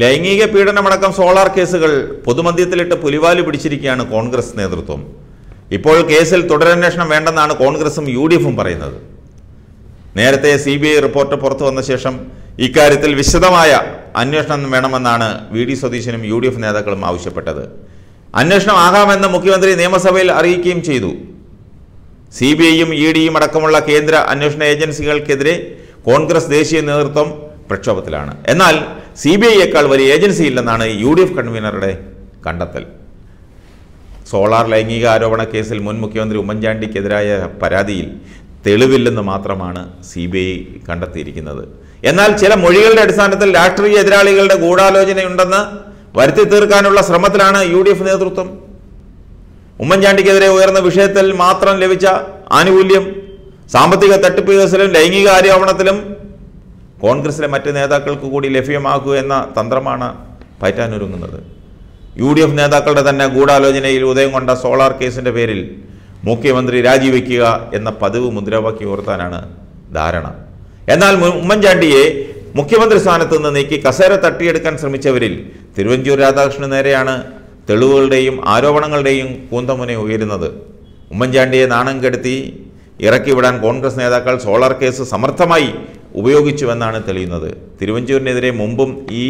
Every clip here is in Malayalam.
ലൈംഗിക പീഡനമടക്കം സോളാർ കേസുകൾ പൊതുമധ്യത്തിലിട്ട് പുലിവാലി പിടിച്ചിരിക്കുകയാണ് കോൺഗ്രസ് നേതൃത്വം. ഇപ്പോൾ കേസിൽ തുടരന്വേഷണം വേണ്ടെന്നാണ് കോൺഗ്രസും യു ഡി എഫും പറയുന്നത്. നേരത്തെ സി ബി ഐ റിപ്പോർട്ട് പുറത്തു വന്ന ശേഷം ഇക്കാര്യത്തിൽ വിശദമായ അന്വേഷണം വേണമെന്നാണ് വി ഡി സതീശനും യു ഡി എഫ് നേതാക്കളും ആവശ്യപ്പെട്ടത്. അന്വേഷണം ആകാമെന്ന് മുഖ്യമന്ത്രി നിയമസഭയിൽ അറിയിക്കുകയും ചെയ്തു. സി ബി ഐയും ഇ ഡിയും അടക്കമുള്ള കേന്ദ്ര അന്വേഷണ ഏജൻസികൾക്കെതിരെ കോൺഗ്രസ് ദേശീയ നേതൃത്വം പ്രക്ഷോഭത്തിലാണ്. എന്നാൽ സി ബി ഐയേക്കാൾ വലിയ ഏജൻസി ഇല്ലെന്നാണ് യു ഡി എഫ് കൺവീനറുടെ കണ്ടെത്തൽ. സോളാർ ലൈംഗിക ആരോപണ കേസിൽ മുൻ മുഖ്യമന്ത്രി ഉമ്മൻചാണ്ടിക്കെതിരായ പരാതിയിൽ തെളിവില്ലെന്ന് മാത്രമാണ് സി ബി ഐ കണ്ടെത്തിയിരിക്കുന്നത്. എന്നാൽ ചില മൊഴികളുടെ അടിസ്ഥാനത്തിൽ രാഷ്ട്രീയ എതിരാളികളുടെ ഗൂഢാലോചനയുണ്ടെന്ന് വരുത്തി തീർക്കാനുള്ള ശ്രമത്തിലാണ് യു ഡി എഫ് നേതൃത്വം. ഉമ്മൻചാണ്ടിക്കെതിരെ ഉയർന്ന വിഷയത്തിൽ മാത്രം ലഭിച്ച ആനുകൂല്യം സാമ്പത്തിക തട്ടിപ്പ് കേസിലും ലൈംഗിക ആരോപണത്തിലും കോൺഗ്രസിലെ മറ്റ് നേതാക്കൾക്ക് കൂടി ലഭ്യമാകൂ എന്ന തന്ത്രമാണ് പയറ്റാനൊരുങ്ങുന്നത്. യു ഡി എഫ് നേതാക്കളുടെ തന്നെ ഗൂഢാലോചനയിൽ ഉദയം കൊണ്ട സോളാർ കേസിന്റെ പേരിൽ മുഖ്യമന്ത്രി രാജിവെക്കുക എന്ന പതിവ് മുദ്രാവാക്യം ഉയർത്താനാണ് ധാരണ. എന്നാൽ ഉമ്മൻചാണ്ടിയെ മുഖ്യമന്ത്രി സ്ഥാനത്ത് നിന്ന് നീക്കി കസേര തട്ടിയെടുക്കാൻ ശ്രമിച്ചവരിൽ തിരുവഞ്ചൂർ രാധാകൃഷ്ണന് നേരെയാണ് തെളിവുകളുടെയും ആരോപണങ്ങളുടെയും കൂന്തമുന ഉയരുന്നത്. ഉമ്മൻചാണ്ടിയെ നാണം കെടുത്തി ഇറക്കിവിടാൻ കോൺഗ്രസ് നേതാക്കൾ സോളാർ കേസ് സമർത്ഥമായി ഉപയോഗിച്ചുവെന്നാണ് തെളിയുന്നത്. തിരുവഞ്ചൂരിനെതിരെ മുമ്പും ഈ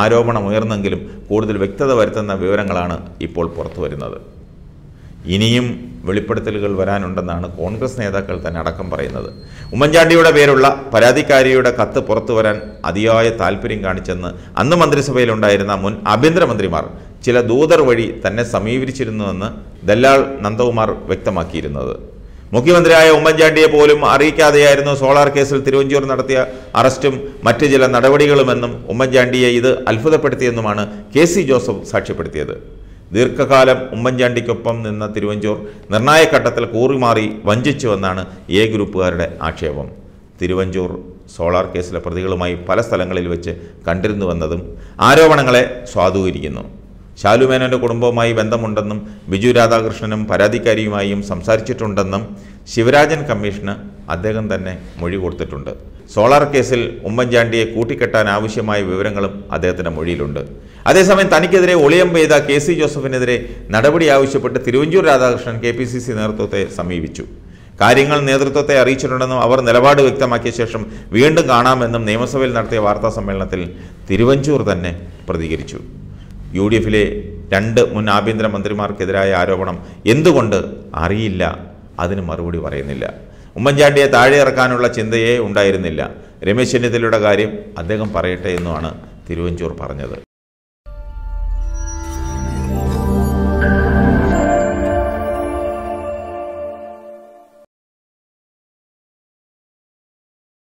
ആരോപണം ഉയർന്നെങ്കിലും കൂടുതൽ വ്യക്തത വരുത്തുന്ന വിവരങ്ങളാണ് ഇപ്പോൾ പുറത്തു വരുന്നത്. ഇനിയും വെളിപ്പെടുത്തലുകൾ വരാനുണ്ടെന്നാണ് കോൺഗ്രസ് നേതാക്കൾ തന്നെ അടക്കം പറയുന്നത്. ഉമ്മൻചാണ്ടിയുടെ പേരുള്ള പരാതിക്കാരിയുടെ കത്ത് പുറത്തു വരാൻ അതിയായ താല്പര്യം കാണിച്ചെന്ന് അന്ന് മന്ത്രിസഭയിലുണ്ടായിരുന്ന മുൻ ആഭ്യന്തരമന്ത്രിമാർ ചില ദൂതർ വഴി തന്നെ സമീപിച്ചിരുന്നുവെന്ന് ദല്ലാൾ നന്ദകുമാർ വ്യക്തമാക്കിയിരുന്നത്. മുഖ്യമന്ത്രിയായ ഉമ്മൻചാണ്ടിയെ പോലും അറിയിക്കാതെയായിരുന്നു സോളാർ കേസിൽ തിരുവഞ്ചൂർ നടത്തിയ അറസ്റ്റും മറ്റ് ചില നടപടികളുമെന്നും ഉമ്മൻചാണ്ടിയെ ഇത് അത്ഭുതപ്പെടുത്തിയെന്നുമാണ് കെ സി ജോസഫ് സാക്ഷ്യപ്പെടുത്തിയത്. ദീർഘകാലം ഉമ്മൻചാണ്ടിക്കൊപ്പം നിന്ന തിരുവഞ്ചൂർ നിർണായക ഘട്ടത്തിൽ കൂറിമാറി വഞ്ചിച്ചുവെന്നാണ് എ ഗ്രൂപ്പുകാരുടെ ആക്ഷേപം. തിരുവഞ്ചൂർ സോളാർ കേസിലെ പ്രതികളുമായി പല സ്ഥലങ്ങളിൽ വെച്ച് കണ്ടിരുന്നുവെന്നതും ആരോപണങ്ങളെ സ്വാധീനിക്കുന്നു. ശാലുമേനോന്റെ കുടുംബവുമായി ബന്ധമുണ്ടെന്നും ബിജു രാധാകൃഷ്ണനും പരാതിക്കാരിയുമായും സംസാരിച്ചിട്ടുണ്ടെന്നും ശിവരാജൻ കമ്മീഷന് അദ്ദേഹം തന്നെ മൊഴി കൊടുത്തിട്ടുണ്ട്. സോളാർ കേസിൽ ഉമ്മൻചാണ്ടിയെ കൂട്ടിക്കെട്ടാൻ ആവശ്യമായ വിവരങ്ങളും അദ്ദേഹത്തിന്റെ മൊഴിയിലുണ്ട്. അതേസമയം തനിക്കെതിരെ ഒളിയം പെയ്ത കെ സി ജോസഫിനെതിരെ നടപടി ആവശ്യപ്പെട്ട് Thiruvanchoor Radhakrishnan K P C C നേതൃത്വത്തെ സമീപിച്ചു. കാര്യങ്ങൾ നേതൃത്വത്തെ അറിയിച്ചിട്ടുണ്ടെന്നും അവർ നിലപാട് വ്യക്തമാക്കിയ ശേഷം വീണ്ടും കാണാമെന്നും നിയമസഭയിൽ നടത്തിയ വാർത്താ സമ്മേളനത്തിൽ തിരുവഞ്ചൂർ തന്നെ പ്രതികരിച്ചു. യു ഡി എഫിലെ രണ്ട് മുൻ ആഭ്യന്തരമന്ത്രിമാർക്കെതിരായ ആരോപണം എന്തുകൊണ്ട് അറിയില്ല അതിന് മറുപടി പറയുന്നില്ല. ഉമ്മൻചാണ്ടിയെ താഴെ ഇറക്കാനുള്ള ചിന്തയേ ഉണ്ടായിരുന്നില്ല. രമേശ് ചെന്നിത്തലയുടെ കാര്യം അദ്ദേഹം പറയട്ടെ എന്നുമാണ് തിരുവഞ്ചൂർ പറഞ്ഞത്.